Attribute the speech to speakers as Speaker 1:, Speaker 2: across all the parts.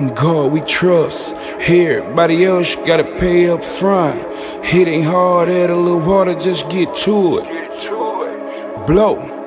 Speaker 1: In God we trust. Here, everybody else gotta pay up front. Hit ain't hard, add a little water, just get to it. Blow.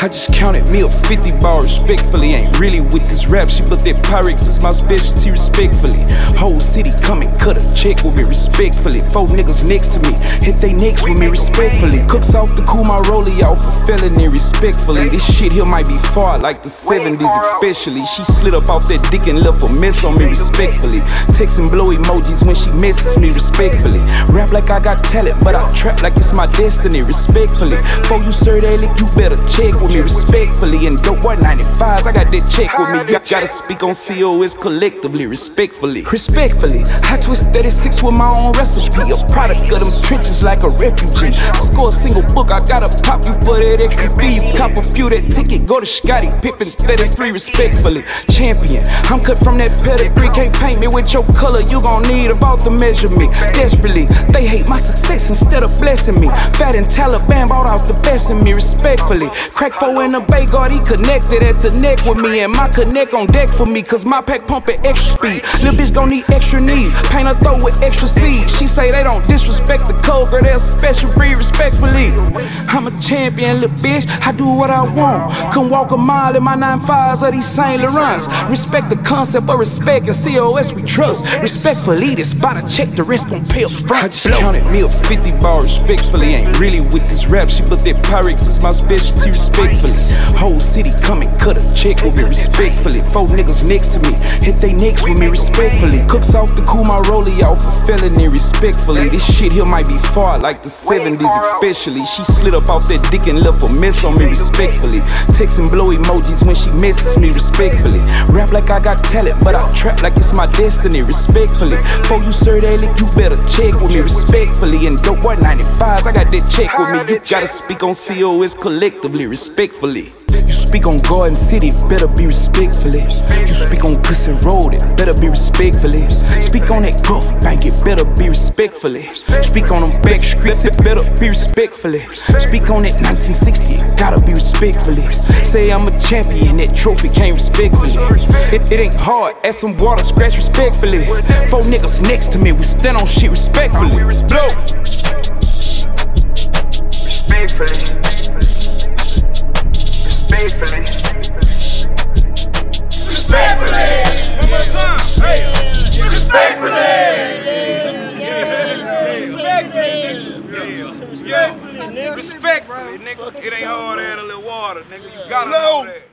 Speaker 1: I just counted me a 50 ball respectfully. Ain't really with this rap shit, but that Pyrex is my specialty respectfully. Whole city come and cut a check with me respectfully. Four niggas next to me, hit they necks with me respectfully. Cooks off the cool, my rollie off for felony respectfully. This shit here might be far like the 70s, especially. She slid up off that dick and left a mess on me respectfully. Texting blow emojis when she messes me respectfully. Rap like I got talent, but I trap like it's my destiny respectfully. Before you serve that lick, you better check with me respectfully. And dope boy 95s, I got that check with me. You gotta speak on COS collectively, respectfully. Respectfully, I twist 36 with my own recipe. A product of them trenches like a refugee. Score a single book, I gotta pop you for that extra fee. You cop a few that ticket, go to Scottie Pippen 33 respectfully. Champion, I'm cut from that pedigree. Can't paint me with your color, you gon' need a vault to measure me. Desperately, they hate my success instead of blessing me. Fat and Taliban bought out the best in me, respectfully. Crack four in the Bay Guard, he connected at the neck with me. And my connect on deck for me, cause my pack pumping extra speed. Little bitch gon' need extra knees. Paint a throw with extra seed. She say they don't disrespect the code, girl, they're special breed respectfully. I'm a champion, little bitch, I do what I want. Come walk a mile in my 9.5s of these Saint Laurents. Respect the concept of respect and COS we trust. Respectfully, this spot I check the gon' pay up front. I just counted me a 50 ball respectfully. Ain't really with this rap shit, but that Pyrex is my specialty respectfully. Whole city coming, cut a check with me respectfully. Four niggas next to me, hit they necks with me respectfully. Cooks off the cool, my rollie off for felony respectfully. This shit here might be far like the 70s, especially. She slid up off that dick and left a mess on me respectfully. Texting blow emojis when she messes me respectfully. Rap like I got talent, but I trap like it's my destiny respectfully. Before you serve that lick, you better check with me respectfully. And dope boy 95s, I got that check with me. You gotta speak on COS collectively, respectfully. You speak on Garden City, better be respectfully. You speak on Cusson Road, it better be respectfully. Speak on that Gulf Bank, it better be respectfully. Speak on them back streets, it better be respectfully. Speak on that 1960, it gotta be respectfully. Say I'm a champion, that trophy came respectfully. It, it ain't hard, add some water, scratch respectfully. Four niggas next to me, we stand on shit respectfully. Blow. Hey. Respectfully. Respectfully, Respectfully, nigga.
Speaker 2: Respectfully, nigga. It ain't hard to add a little water, nigga. You gotta know that.